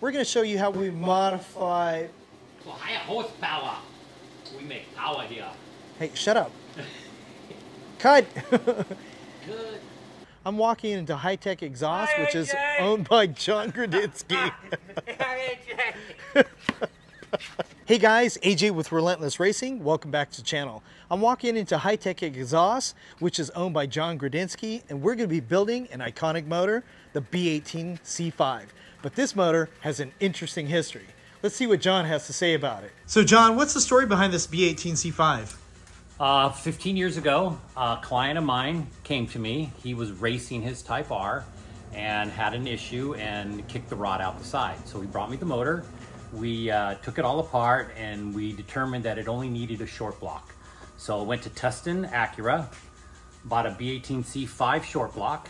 we're going to show you how we modify. For higher horsepower, we make power here. Hey, shut up. Cut. Good. I'm walking into Hytech Exhaust, which is owned by John Grudynski. hey guys, AJ with Relentless Racing. Welcome back to the channel. I'm walking into Hytech Exhaust, which is owned by John Grudynski, and we're going to be building an iconic motor, the B18 C5. But this motor has an interesting history. Let's see what John has to say about it. So John, what's the story behind this B18 C5? Uh, 15 years ago, a client of mine came to me. He was racing his Type R and had an issue and kicked the rod out the side. So he brought me the motor. We uh, took it all apart and we determined that it only needed a short block. So I went to Tustin Acura, bought a B18C5 short block,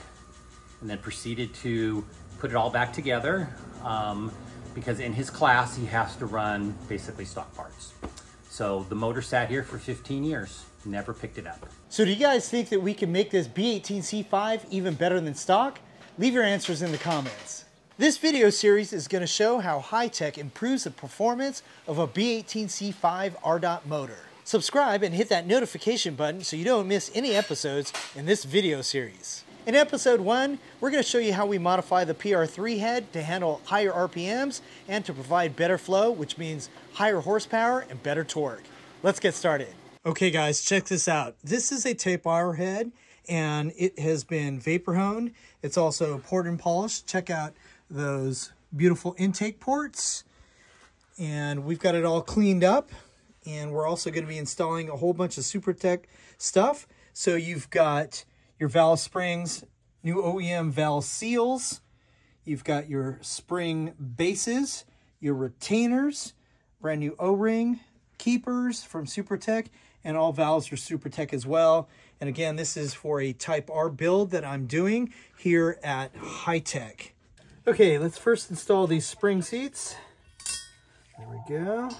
and then proceeded to put it all back together um, because in his class he has to run basically stock parts. So the motor sat here for 15 years, never picked it up. So do you guys think that we can make this B18C5 even better than stock? Leave your answers in the comments. This video series is going to show how Hytech improves the performance of a B18C5 RDOT motor. Subscribe and hit that notification button so you don't miss any episodes in this video series. In episode one, we're going to show you how we modify the PR3 head to handle higher RPMs and to provide better flow, which means higher horsepower and better torque. Let's get started. Okay guys, check this out. This is a Type R head and it has been vapor honed. It's also poured and polished. Check out those beautiful intake ports. And we've got it all cleaned up. And we're also going to be installing a whole bunch of SuperTech stuff. So you've got your valve springs, new OEM valve seals. You've got your spring bases, your retainers, brand new O-ring, keepers from SuperTech, and all valves are SuperTech as well. And again, this is for a Type R build that I'm doing here at Hytech. Okay, let's first install these spring seats. There we go.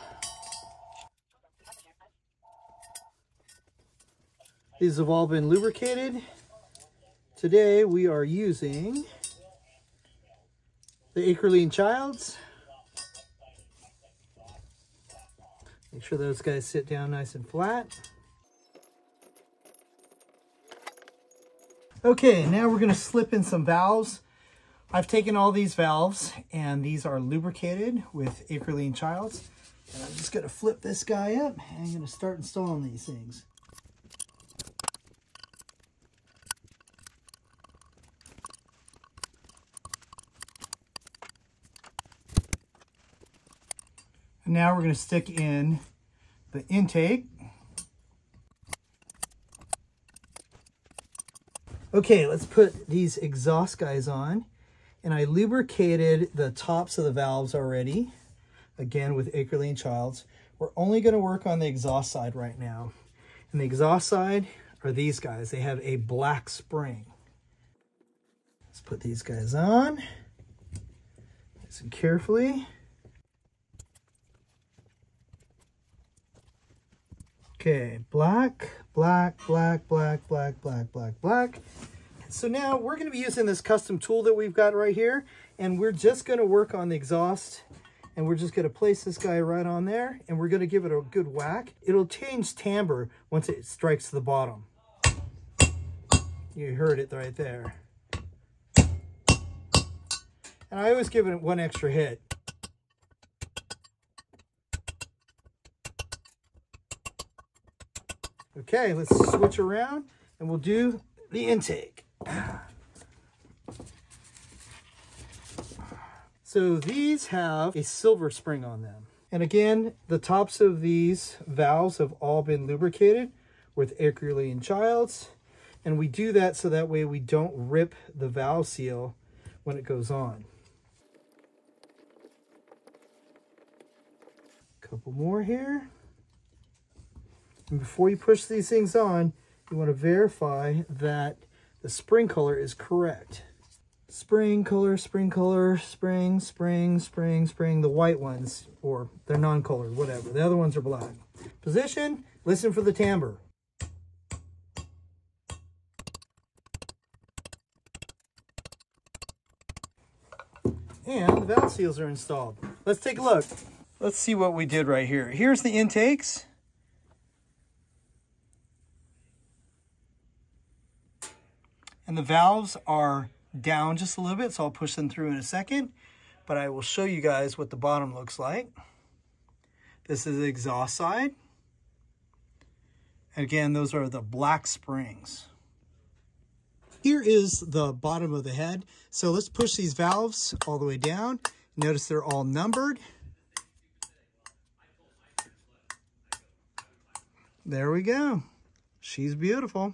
These have all been lubricated. Today we are using the Acrolean Childs. Make sure those guys sit down nice and flat. Okay, now we're to slip in some valves. I've taken all these valves and these are lubricated with Acrolean Childs. And I'm just to flip this guy up and I'm to start installing these things. And now we're going to stick in the intake. Okay, let's put these exhaust guys on. And I lubricated the tops of the valves already, again with Acrolean Childs. We're only going to work on the exhaust side right now. And the exhaust side are these guys. They have a black spring. Let's put these guys on. Nice and carefully. Okay, black, black, black, black, black, black, black, black. So now we're going to be using this custom tool that we've got right here, and we're just going to work on the exhaust, and we're just going to place this guy right on there, and we're going to give it a good whack. It'll change timbre once it strikes the bottom. You heard it right there. And I always give it one extra hit. Okay, let's switch around and we'll do the intake. So these have a silver spring on them. And again, the tops of these valves have all been lubricated with Acrolean Childs. And we do that so that way we don't rip the valve seal when it goes on. A couple more here. And before you push these things on, you want to verify that the spring color is correct. Spring color, spring color, spring, spring, spring, spring. The white ones, or they're non-colored, whatever. The other ones are black. Position, listen for the timbre. And the valve seals are installed. Let's take a look. Let's see what we did right here. Here's the intakes. The valves are down just a little bit, so I'll push them through in a second. But I will show you guys what the bottom looks like. This is the exhaust side. Again, those are the black springs. Here is the bottom of the head. So let's push these valves all the way down. Notice they're all numbered. There we go. She's beautiful.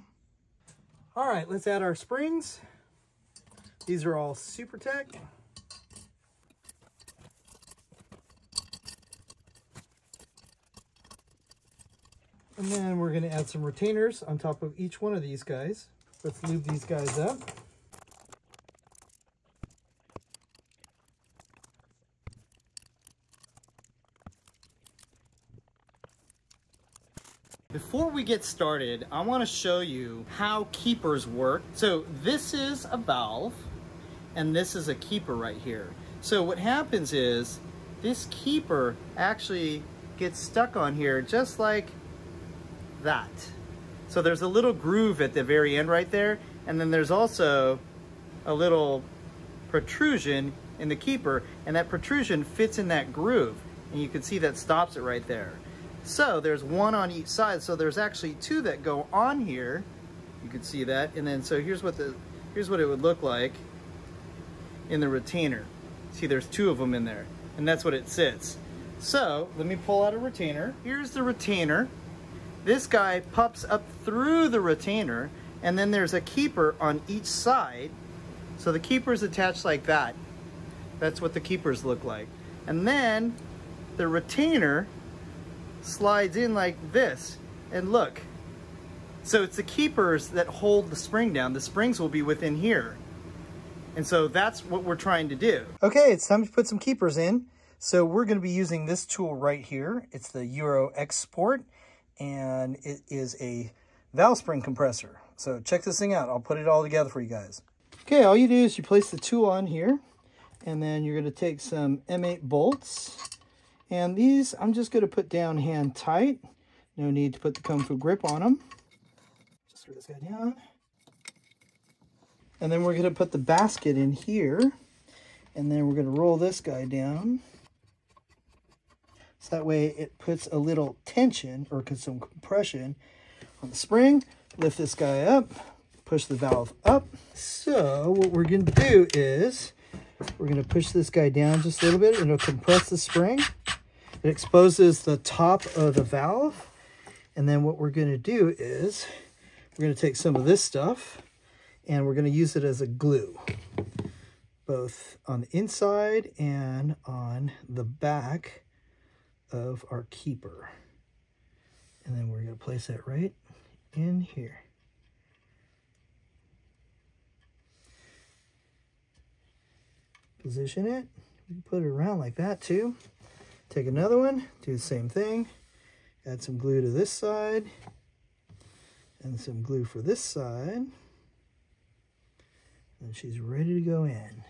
All right, let's add our springs. These are all Supertech. And then we're going to add some retainers on top of each one of these guys. Let's lube these guys up. Before we get started, I want to show you how keepers work. So this is a valve and this is a keeper right here. So what happens is this keeper actually gets stuck on here just like that. So there's a little groove at the very end right there and then there's also a little protrusion in the keeper and that protrusion fits in that groove and you can see that stops it right there. So there's one on each side. So there's actually two that go on here. You can see that. And then so here's what the here's what it would look like in the retainer. See there's two of them in there and that's what it sits. So let me pull out a retainer. Here's the retainer. This guy pops up through the retainer and then there's a keeper on each side. So the keeper is attached like that. That's what the keepers look like. And then the retainer slides in like this. And look, so it's the keepers that hold the spring down. The springs will be within here. And so that's what we're trying to do. Okay, it's time to put some keepers in. So we're gonna be using this tool right here. It's the Euro Export, and it is a valve spring compressor. So check this thing out. I'll put it all together for you guys. Okay, all you do is you place the tool on here, and then you're gonna take some M8 bolts, and these, I'm just going to put down hand tight. No need to put the Kung Fu grip on them. Just throw this guy down. And then we're going to put the basket in here. And then we're going to roll this guy down. So that way it puts a little tension or some compression on the spring. Lift this guy up. Push the valve up. So what we're going to do is we're going to push this guy down just a little bit. and It'll compress the spring. It exposes the top of the valve. And then what we're going to do is we're going to take some of this stuff and we're going to use it as a glue, both on the inside and on the back of our keeper. And then we're going to place that right in here. Position it. Put it around like that too. Take another one, do the same thing. Add some glue to this side and some glue for this side. And she's ready to go in.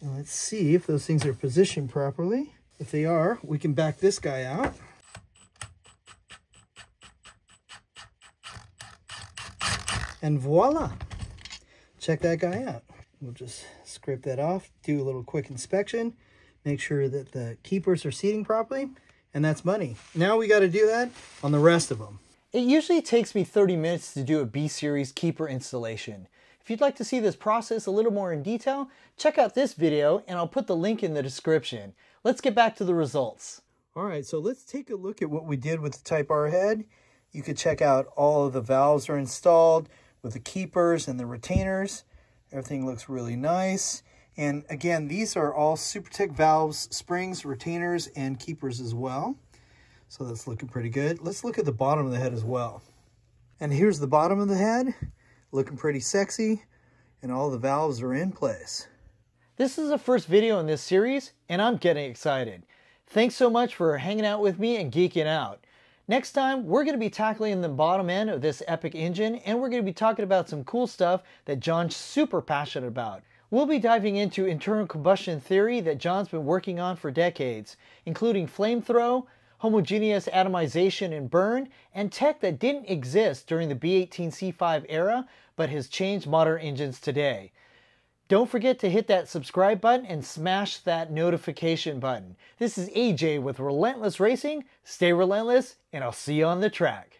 And let's see if those things are positioned properly. If they are, we can back this guy out. And voila, check that guy out. We'll just scrape that off, do a little quick inspection, make sure that the keepers are seating properly, and that's money. Now we got to do that on the rest of them. It usually takes me 30 minutes to do a B-Series keeper installation. If you'd like to see this process a little more in detail, check out this video and I'll put the link in the description. Let's get back to the results. All right, so let's take a look at what we did with the Type R head. You could check out all of the valves are installed with the keepers and the retainers. Everything looks really nice. And again, these are all Supertech valves, springs, retainers, and keepers as well. So that's looking pretty good. Let's look at the bottom of the head as well. And here's the bottom of the head, looking pretty sexy, and all the valves are in place. This is the first video in this series, and I'm getting excited. Thanks so much for hanging out with me and geeking out. Next time, we're going to be tackling the bottom end of this epic engine and we're going to be talking about some cool stuff that John's super passionate about. We'll be diving into internal combustion theory that John's been working on for decades, including flame throw, homogeneous atomization and burn, and tech that didn't exist during the B18C5 era but has changed modern engines today. Don't forget to hit that subscribe button and smash that notification button. This is AJ with Relentless Racing. Stay relentless, and I'll see you on the track.